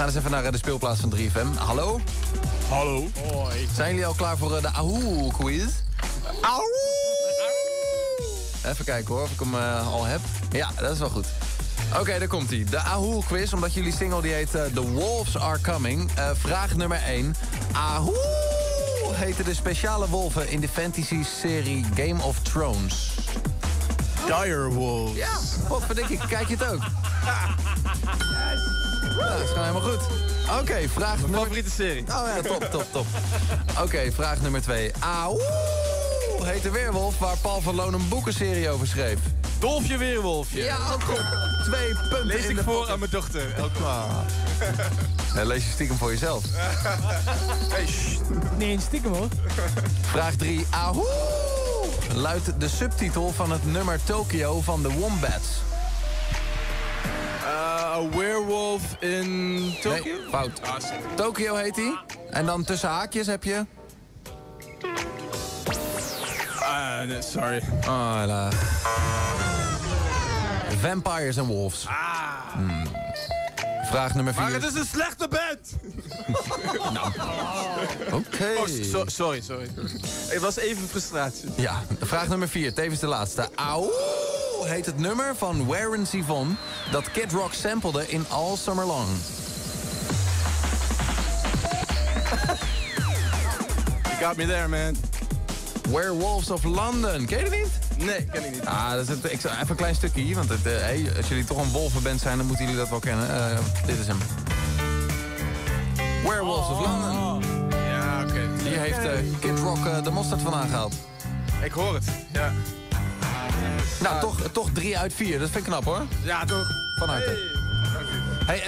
gaan eens even naar eh, de speelplaats van 3FM. Hallo? Hallo. Hoi. Zijn jullie al klaar voor eh, de Ahoe quiz? Ahoe! Even kijken hoor, of ik hem eh, al heb. Ja, dat is wel goed. Oké, daar komt hij. De Ahoe quiz, omdat jullie single die heet The Wolves Are Coming. Eh, vraag nummer 1. Ahoe heten de speciale wolven in de fantasy-serie Game of Thrones. Direwolf. Ja, wat verdik ik. Kijk je het ook? Ja, dat is gewoon helemaal goed. Oké, vraag Mijn nummer... favoriete serie. Oh ja, top, top, top. Oké, vraag nummer twee. Auw heet de weerwolf waar Paul van Loon een boekenserie over schreef. Dolfje Weerwolfje. Ja, ook goed. Twee punten Lees in ik de voor pocket. aan mijn dochter. Elke Ja, lees je stiekem voor jezelf. Hey. Nee, stiekem hoor. Vraag 3. Ahoe! Luidt de subtitel van het nummer Tokyo van de Wombats. Uh, a werewolf in Tokyo? Nee, fout. Ah. Tokyo heet hij. En dan tussen haakjes heb je... Ah, nee, sorry. Oh. Vampires and Wolves. Hmm. Vraag nummer 4. Maar het is een slechte band! Oké. Oh, so- sorry, sorry. Het was even frustratie. Ja, vraag nummer 4, tevens de laatste. Auw heet het nummer van Warren Zevon dat Kid Rock sampelde in All Summer Long. You got me there, man. Werewolves of London. Ken je die niet? Nee, ken ik niet. Ah, dat is het, ik, even een klein stukje hier, want het, eh, hey, als jullie toch een wolvenband zijn, dan moeten jullie dat wel kennen. Eh, dit is hem. Werewolves of London. Ja, oké. Hier heeft eh, Kid Rock de mosterd van aangehaald. Ik hoor het. Ja. Nou, toch, toch drie uit vier. Dat vind ik knap hoor. Ja, toch? Van harte. Hey,